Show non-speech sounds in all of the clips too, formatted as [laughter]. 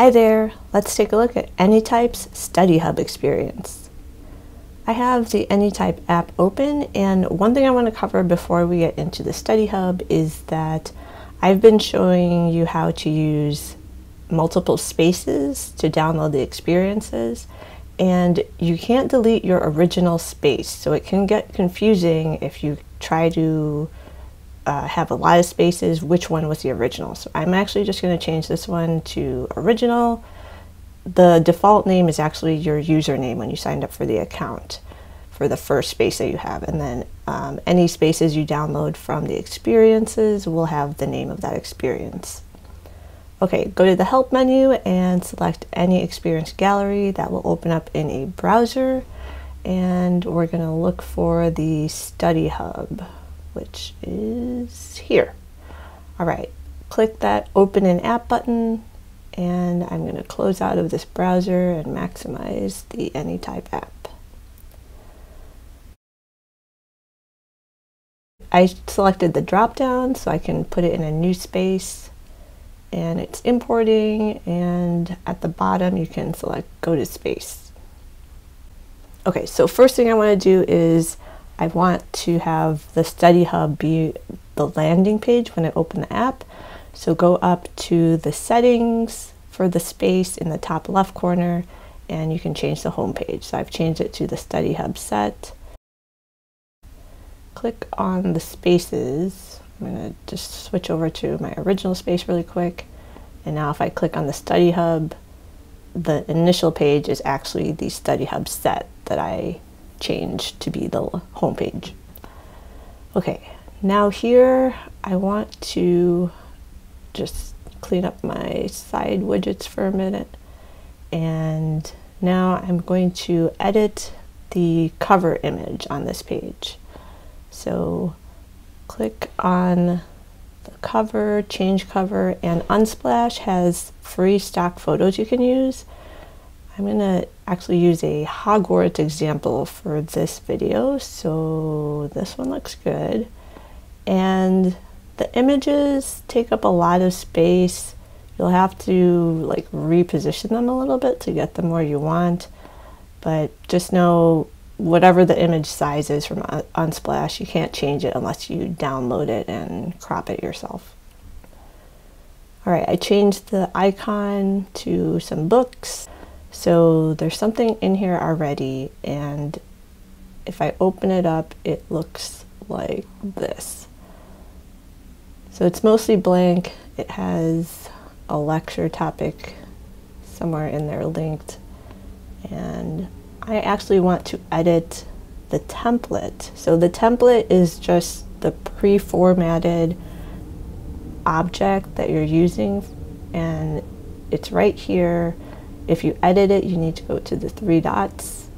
Hi there, let's take a look at AnyType's Study Hub experience. I have the AnyType app open and one thing I want to cover before we get into the Study Hub is that I've been showing you how to use multiple spaces to download the experiences and you can't delete your original space so it can get confusing if you try to uh, have a lot of spaces which one was the original. So I'm actually just going to change this one to original. The default name is actually your username when you signed up for the account for the first space that you have. And then um, any spaces you download from the experiences will have the name of that experience. Okay, go to the help menu and select any experience gallery that will open up in a browser. And we're going to look for the study hub which is here. All right, click that open an app button and I'm going to close out of this browser and maximize the AnyType app. I selected the drop down so I can put it in a new space and it's importing and at the bottom you can select go to space. Okay, so first thing I want to do is I want to have the study hub be the landing page when I open the app. So go up to the settings for the space in the top left corner and you can change the home page. So I've changed it to the study hub set. Click on the spaces. I'm going to just switch over to my original space really quick. And now if I click on the study hub, the initial page is actually the study hub set that I change to be the home page. Okay, now here I want to just clean up my side widgets for a minute. And now I'm going to edit the cover image on this page. So click on the cover, change cover, and Unsplash has free stock photos you can use. I'm going to actually use a Hogwarts example for this video. So this one looks good. And the images take up a lot of space. You'll have to like reposition them a little bit to get them where you want. But just know whatever the image size is from Unsplash, you can't change it unless you download it and crop it yourself. All right, I changed the icon to some books. So there's something in here already and if I open it up it looks like this. So it's mostly blank. It has a lecture topic somewhere in there linked and I actually want to edit the template. So the template is just the pre-formatted object that you're using and it's right here if you edit it, you need to go to the three dots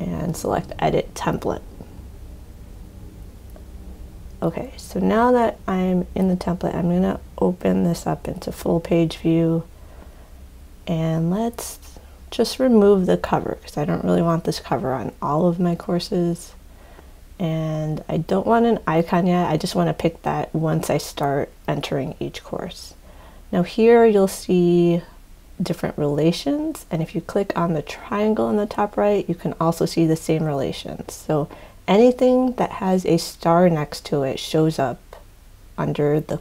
and select Edit Template. Okay, so now that I'm in the template, I'm going to open this up into full page view and let's just remove the cover because I don't really want this cover on all of my courses and I don't want an icon yet. I just want to pick that once I start entering each course. Now here you'll see different relations and if you click on the triangle in the top right you can also see the same relations. So anything that has a star next to it shows up under the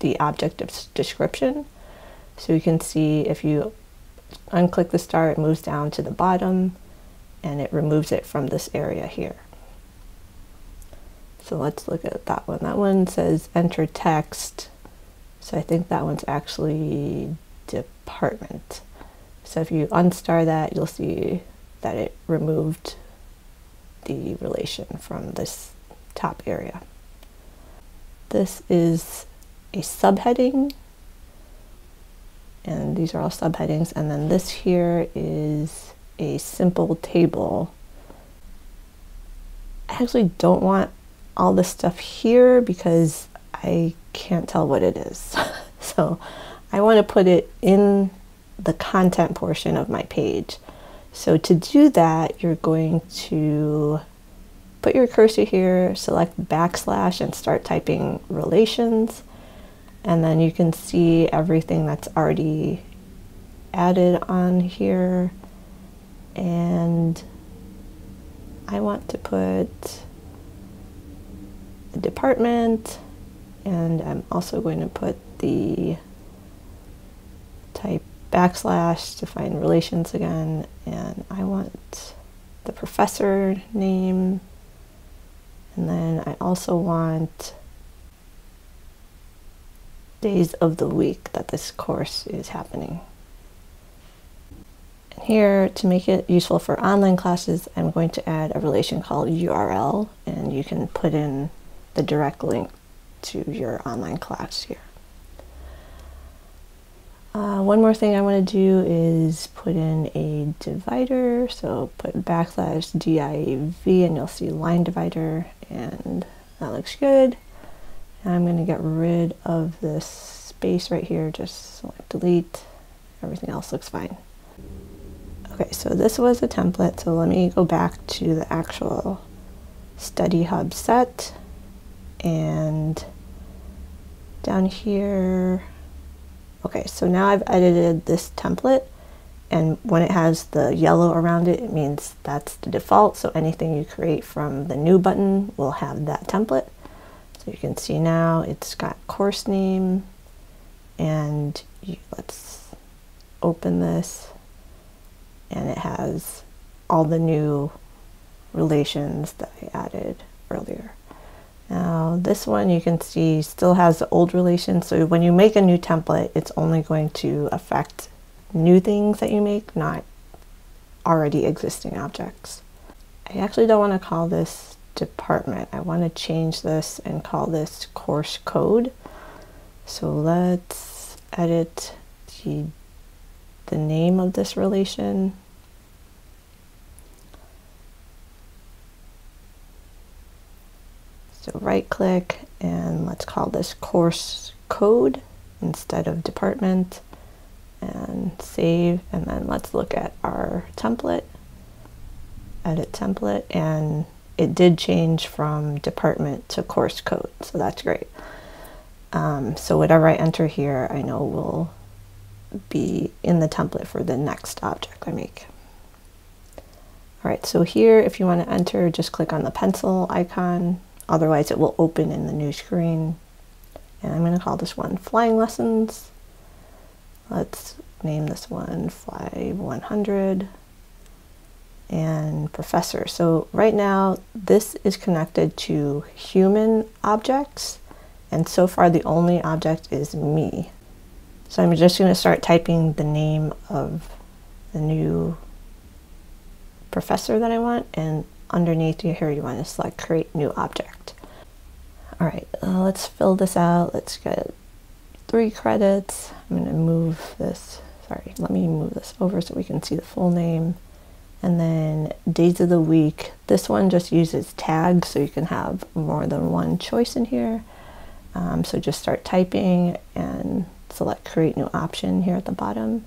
the object of description. So you can see if you unclick the star it moves down to the bottom and it removes it from this area here. So let's look at that one. That one says enter text. So I think that one's actually department. So if you unstar that, you'll see that it removed the relation from this top area. This is a subheading, and these are all subheadings, and then this here is a simple table. I actually don't want all this stuff here because I can't tell what it is. [laughs] so I want to put it in the content portion of my page. So to do that, you're going to put your cursor here, select backslash and start typing relations. And then you can see everything that's already added on here. And I want to put the department and I'm also going to put the type backslash to find relations again and I want the professor name and then I also want days of the week that this course is happening. And here, to make it useful for online classes, I'm going to add a relation called URL, and you can put in the direct link to your online class here. Uh, one more thing I want to do is put in a divider. So put backslash div and you'll see line divider and that looks good. I'm going to get rid of this space right here. Just select delete. Everything else looks fine. Okay, so this was a template. So let me go back to the actual study hub set and down here Okay, so now I've edited this template and when it has the yellow around it, it means that's the default. So anything you create from the new button will have that template. So you can see now it's got course name and you, let's open this and it has all the new relations that I added earlier. Now this one you can see still has the old relation. So when you make a new template, it's only going to affect new things that you make, not already existing objects. I actually don't want to call this department. I want to change this and call this course code. So let's edit the, the name of this relation So right click and let's call this course code instead of department and save. And then let's look at our template edit template. And it did change from department to course code. So that's great. Um, so whatever I enter here I know will be in the template for the next object I make. All right so here if you want to enter just click on the pencil icon Otherwise it will open in the new screen. And I'm going to call this one Flying Lessons. Let's name this one Fly 100 and Professor. So right now this is connected to human objects and so far the only object is me. So I'm just going to start typing the name of the new professor that I want and underneath here you want to select create new object. All right, uh, let's fill this out. Let's get three credits. I'm going to move this, sorry, let me move this over so we can see the full name. And then days of the week. This one just uses tags so you can have more than one choice in here. Um, so just start typing and select create new option here at the bottom.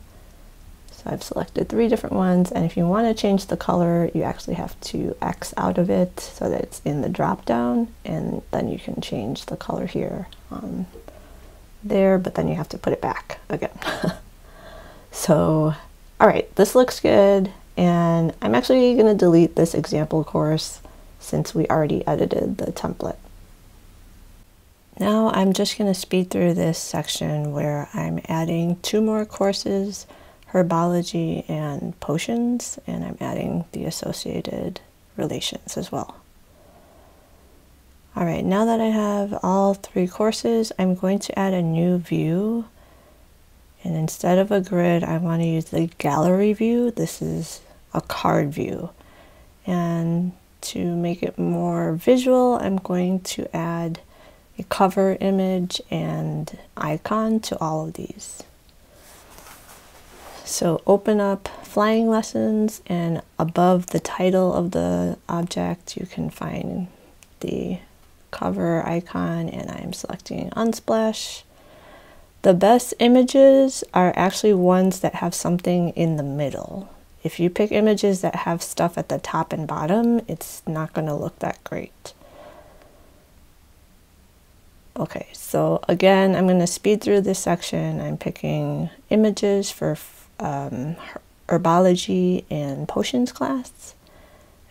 So I've selected three different ones and if you want to change the color you actually have to X out of it so that it's in the drop down and then you can change the color here on there but then you have to put it back again. [laughs] so alright this looks good and I'm actually going to delete this example course since we already edited the template. Now I'm just going to speed through this section where I'm adding two more courses herbology and potions, and I'm adding the associated relations as well. All right, now that I have all three courses, I'm going to add a new view. And instead of a grid, I want to use the gallery view. This is a card view. And to make it more visual, I'm going to add a cover image and icon to all of these. So open up flying lessons and above the title of the object you can find the cover icon and I'm selecting Unsplash. The best images are actually ones that have something in the middle. If you pick images that have stuff at the top and bottom, it's not going to look that great. Okay, so again, I'm going to speed through this section. I'm picking images for um, herbology and potions class,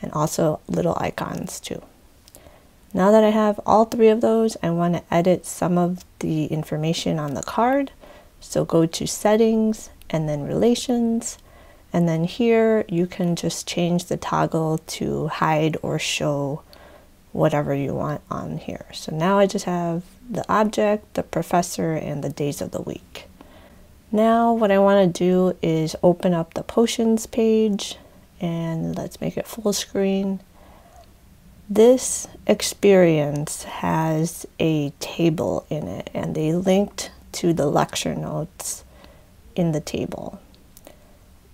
and also little icons too. Now that I have all three of those, I want to edit some of the information on the card. So go to settings and then relations. And then here you can just change the toggle to hide or show whatever you want on here. So now I just have the object, the professor, and the days of the week. Now what I want to do is open up the potions page and let's make it full screen. This experience has a table in it and they linked to the lecture notes in the table.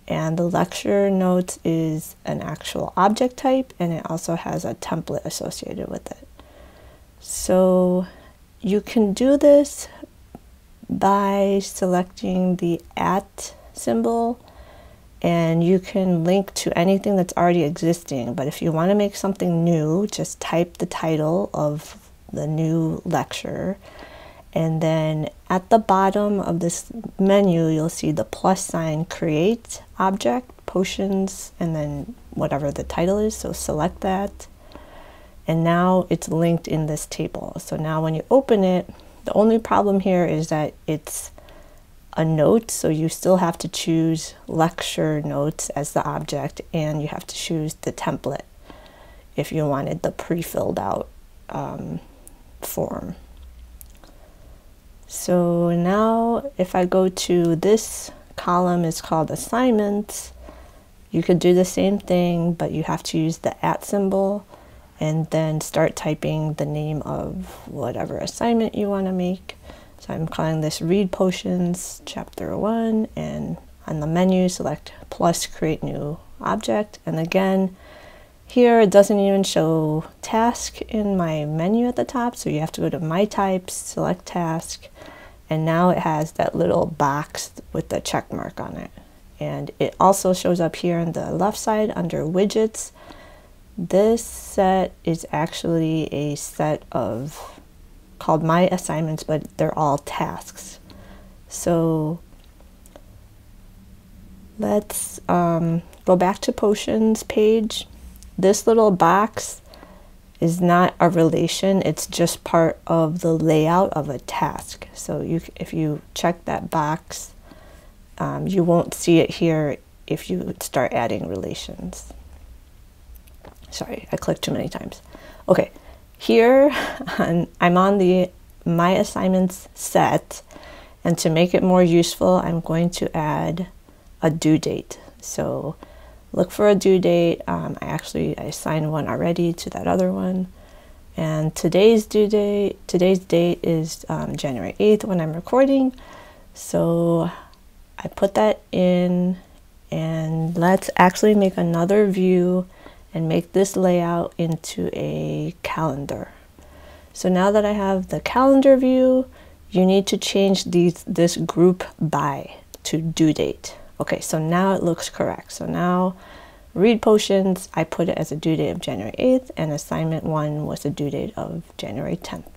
And the lecture notes is an actual object type and it also has a template associated with it. So you can do this by selecting the at symbol and you can link to anything that's already existing. But if you want to make something new, just type the title of the new lecture and then at the bottom of this menu, you'll see the plus sign create object, potions, and then whatever the title is. So select that. And now it's linked in this table. So now when you open it, the only problem here is that it's a note. So you still have to choose lecture notes as the object and you have to choose the template if you wanted the pre-filled out um, form. So now if I go to this column is called assignments, you could do the same thing, but you have to use the at symbol and then start typing the name of whatever assignment you want to make. So I'm calling this Read Potions Chapter 1 and on the menu select plus create new object and again here it doesn't even show task in my menu at the top, so you have to go to My Types, select task, and now it has that little box with the check mark on it. And it also shows up here on the left side under widgets. This set is actually a set of called My Assignments, but they're all tasks. So let's um, go back to Potions page this little box is not a relation, it's just part of the layout of a task. So you, if you check that box, um, you won't see it here if you start adding relations. Sorry, I clicked too many times. Okay, here [laughs] I'm on the My Assignments set, and to make it more useful, I'm going to add a due date. So look for a due date. Um, I actually I assigned one already to that other one. And today's due date, today's date is um, January 8th when I'm recording. So I put that in and let's actually make another view and make this layout into a calendar. So now that I have the calendar view, you need to change these this group by to due date. Okay, so now it looks correct. So now read potions, I put it as a due date of January 8th and assignment one was a due date of January 10th.